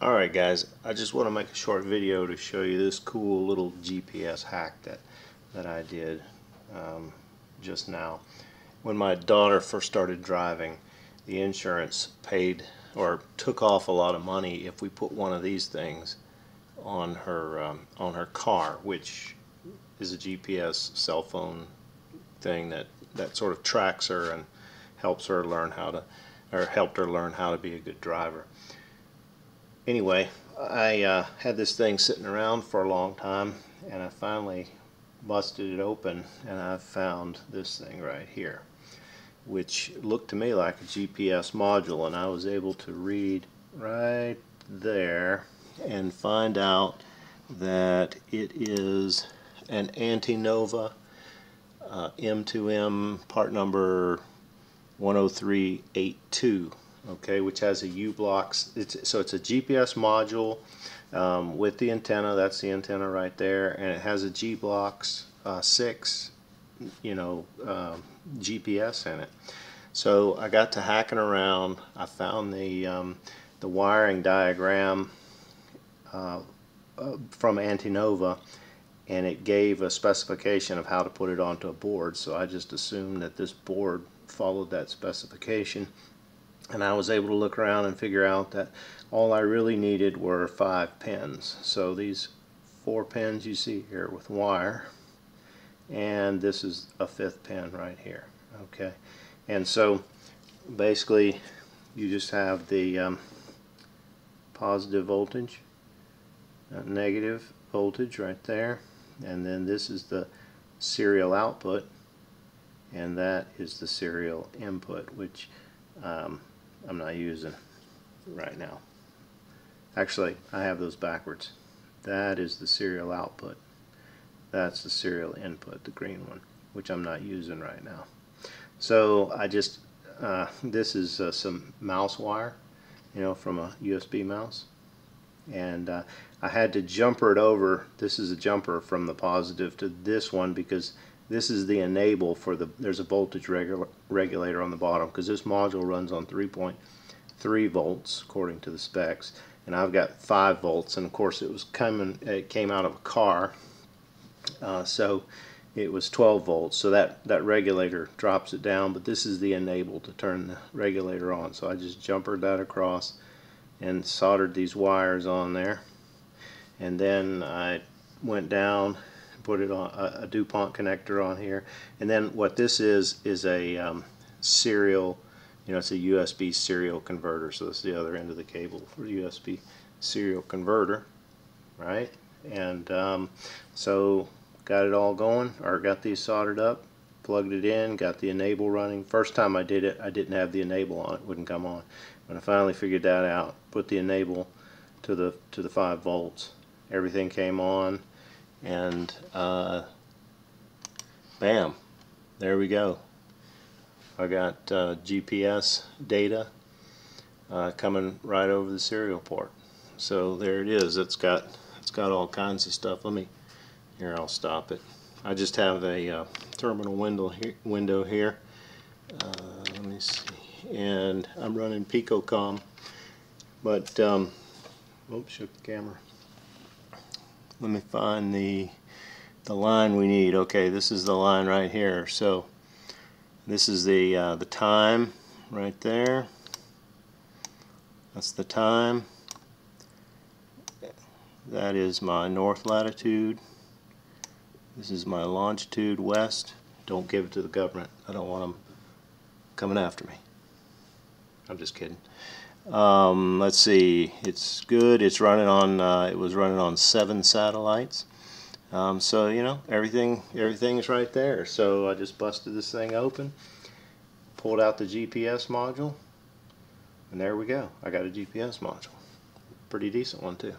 Alright guys, I just want to make a short video to show you this cool little GPS hack that, that I did um, just now. When my daughter first started driving, the insurance paid or took off a lot of money if we put one of these things on her um, on her car, which is a GPS cell phone thing that, that sort of tracks her and helps her learn how to or helped her learn how to be a good driver anyway, I uh, had this thing sitting around for a long time and I finally busted it open and I found this thing right here which looked to me like a GPS module and I was able to read right there and find out that it is an Antenova uh, M2M part number 10382 okay, which has a u-blox. It's, so it's a GPS module um, with the antenna. That's the antenna right there, and it has a u-blox uh, 6, you know, uh, GPS in it. So I got to hacking around. I found the um, the wiring diagram uh, uh from Antenova and it gave a specification of how to put it onto a board so I just assumed that this board followed that specification and I was able to look around and figure out that all I really needed were five pins. So these four pins you see here with wire and this is a fifth pin right here okay? And so basically you just have the um, positive voltage uh, negative voltage right there and then this is the serial output and that is the serial input which um, I'm not using right now. Actually, I have those backwards. That is the serial output. That's the serial input, the green one, which I'm not using right now. So I just, uh, this is uh, some mouse wire, you know, from a USB mouse. And uh, I had to jumper it over. This is a jumper from the positive to this one because this is the enable for the, there's a voltage regu regulator on the bottom because this module runs on 3.3 volts according to the specs. And I've got 5 volts and of course it was coming, it came out of a car uh, so it was 12 volts. So that that regulator drops it down but this is the enable to turn the regulator on. So I just jumpered that across and soldered these wires on there. And then I went down put it on a, a, DuPont connector on here. And then what this is is a um, serial you know it's a USB serial converter. So this is the other end of the cable for the USB serial converter right? And um, so got it all going or got these soldered up plugged it in got the enable running. First time I did it I didn't have the enable on it wouldn't come on. When I finally figured that out put the enable to the to the 5 volts everything came on and uh, bam there we go. I got uh, GPS data uh, coming right over the serial port. So there it is. It's got it's got all kinds of stuff. Let me here I'll stop it. I just have a uh, terminal window here, window here. Uh, let me see. And I'm running Picocom but um, oops shook the camera let me find the the line we need. Okay this is the line right here. So this is the uh, the time right there. That's the time. That is my north latitude. This is my longitude west. Don't give it to the government. I don't want them coming after me. I'm just kidding um, let's see, it's good. It's running on. Uh, it was running on seven satellites. Um, so you know everything. Everything's right there. So I just busted this thing open, pulled out the GPS module, and there we go. I got a GPS module. Pretty decent one too.